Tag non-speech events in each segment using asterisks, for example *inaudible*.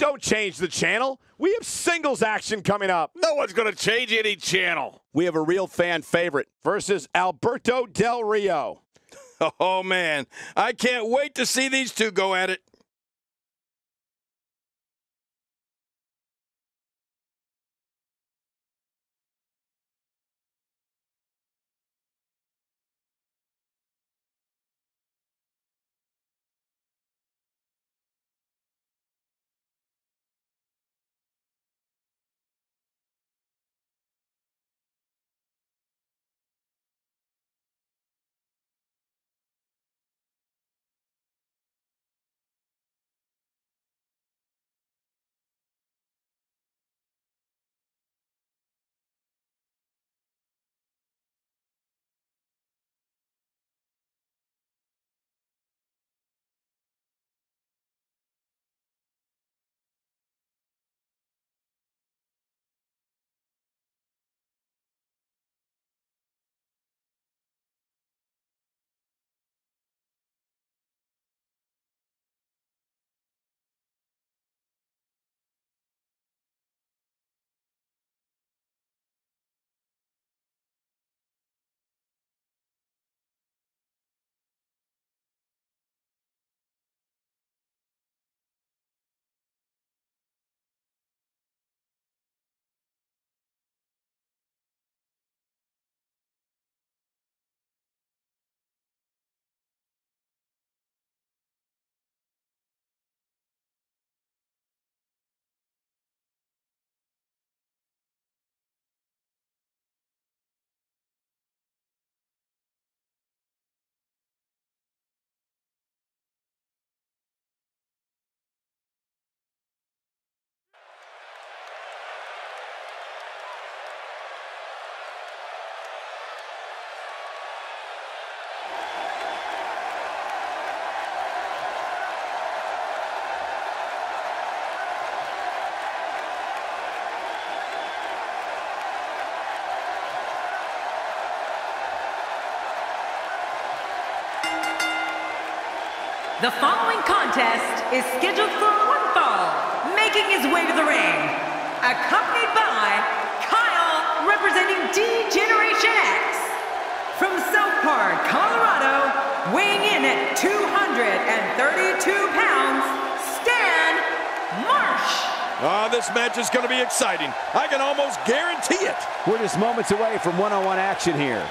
Don't change the channel. We have singles action coming up. No one's going to change any channel. We have a real fan favorite versus Alberto Del Rio. *laughs* Oh, man. I can't wait to see these two go at it. The following contest is scheduled for one fall, making his way to the ring, accompanied by Kyle representing D-Generation X. From South Park, Colorado, weighing in at 232 pounds, Stan Marsh. Ah, this match is going to be exciting. I can almost guarantee it. We're just moments away from one-on-one action here.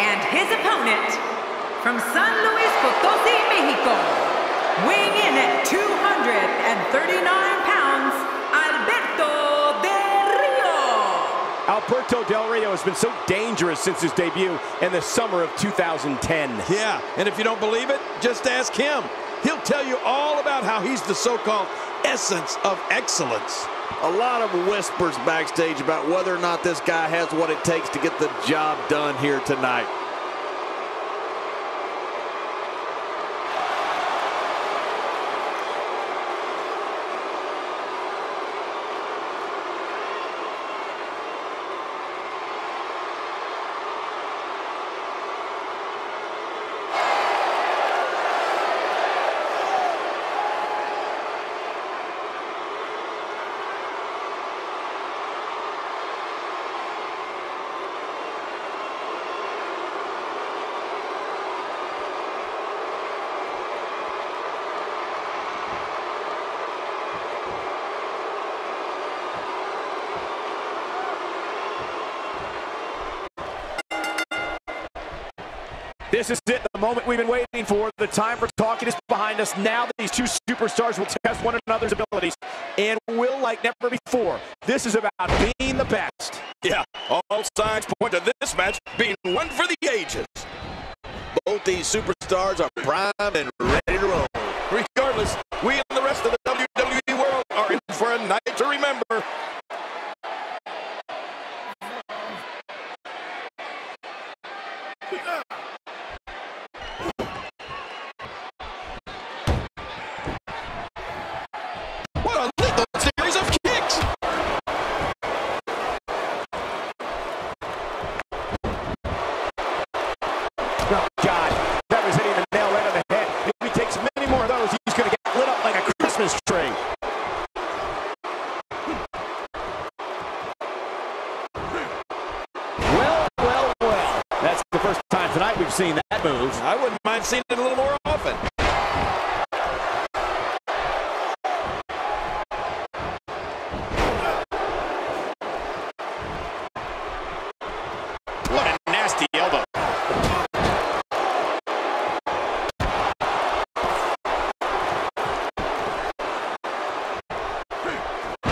And his opponent, from San Luis Potosi, Mexico, weighing in at 239 pounds, Alberto Del Rio. Alberto Del Rio has been so dangerous since his debut in the summer of 2010. Yeah, and if you don't believe it, just ask him. He'll tell you all about how he's the so-called essence of excellence. A lot of whispers backstage about whether or not this guy has what it takes to get the job done here tonight. This is it, the moment we've been waiting for. The time for talking is behind us. Now that these two superstars will test one another's abilities and will like never before. This is about being the best. Yeah, all signs point to this match being one for the ages. Both these superstars are primed and ready to roll. Regardless, we and the rest of the WWE world are in for a night to remember. What a lethal series of kicks! Oh, God, that was hitting the nail right on the head. If he takes many more of those, he's going to get lit up like a Christmas tree. Well, well, well. That's the time tonight we've seen that move. I wouldn't mind seeing it a little more often. What a nasty elbow.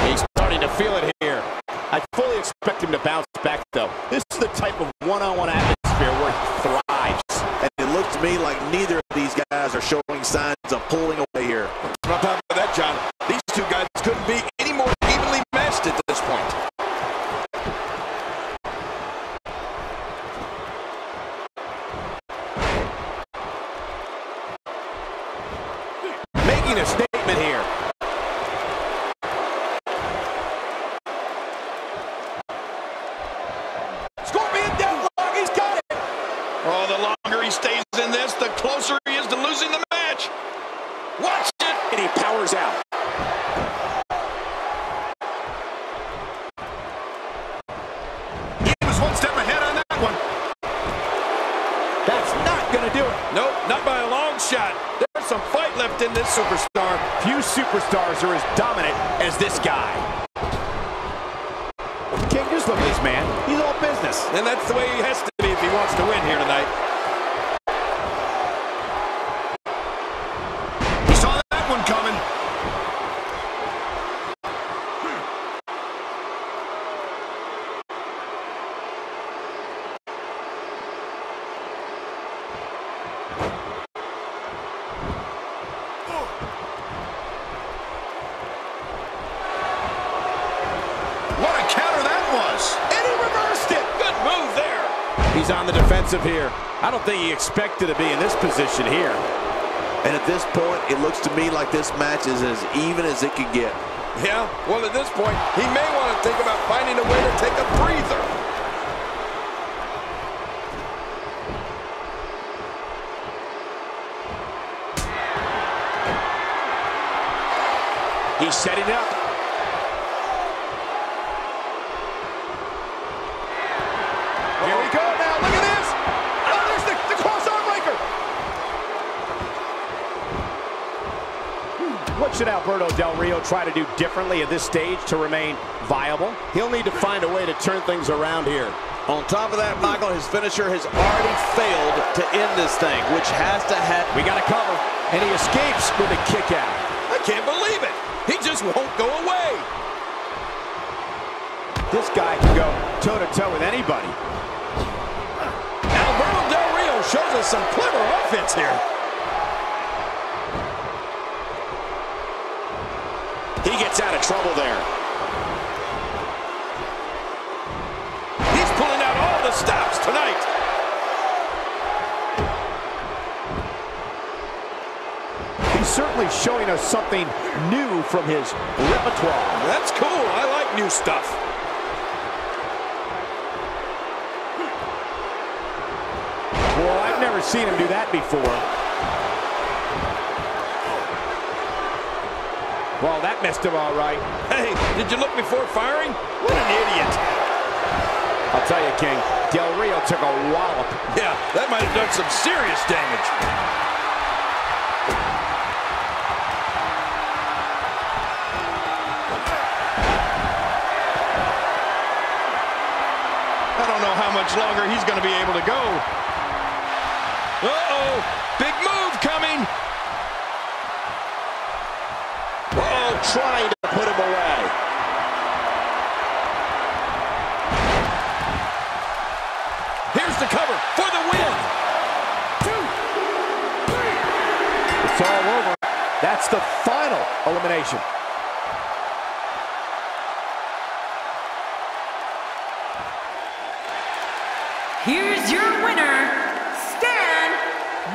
He's starting to feel it here. I fully expect him to bounce back, though. This is the type of one-on-one atmosphere where he thrives. And it looks to me like neither of these guys are showing signs of pulling away here. On top of that, John, these two guys couldn't be any more evenly matched at this point. Making a statement here. Scorpion deathlock, he's got it! Oh, the longer he stays in this, the closer he is to losing the match. Watch it! And he powers out. He was one step ahead on that one. That's not gonna do it. Nope, not by a long shot. There's some fight left in this superstar. Few superstars are as dominant as this guy. King, just look at this man. He's all business. And that's the way he has to if he wants to win here tonight. He saw that one coming. What a counter that was. And he reversed it. Good move there. He's on the defensive here. I don't think he expected to be in this position here. And at this point, it looks to me like this match is as even as it could get. Yeah, well, at this point, he may want to think about finding a way to take a breather. He's setting up. Here we go now. Look at this. Oh, there's the, the cross-arm breaker. Hmm, What should Alberto Del Rio try to do differently at this stage to remain viable? He'll need to find a way to turn things around here. On top of that, Michael, his finisher has already failed to end this thing, which has to have... We got to cover, and he escapes with a kick out. I can't believe it. He just won't go away. This guy can go toe-to-toe with anybody. Alberto Del Rio shows us some clever offense here. He gets out of trouble there. He's pulling out all the stops tonight. He's certainly showing us something new from his repertoire. That's cool. I like new stuff. Well, I've never seen him do that before. Well, that missed him all right. *laughs* Hey, did you look before firing? What an idiot. I'll tell you, King, Del Rio took a wallop. Yeah, that might have done some serious damage. I don't know how much longer he's going to be able to go. Uh-oh, trying to put him away. Here's the cover for the win. Two, three. It's all over. That's the final elimination. Here's your winner, Stan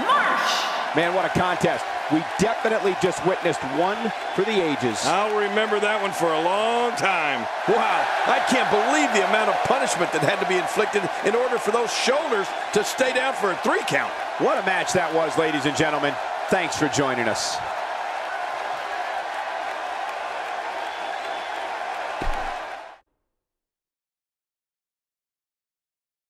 Marsh. Man, what a contest. We definitely just witnessed one for the ages. I'll remember that one for a long time. Wow, I can't believe the amount of punishment that had to be inflicted in order for those shoulders to stay down for a three count. What a match that was, ladies and gentlemen. Thanks for joining us.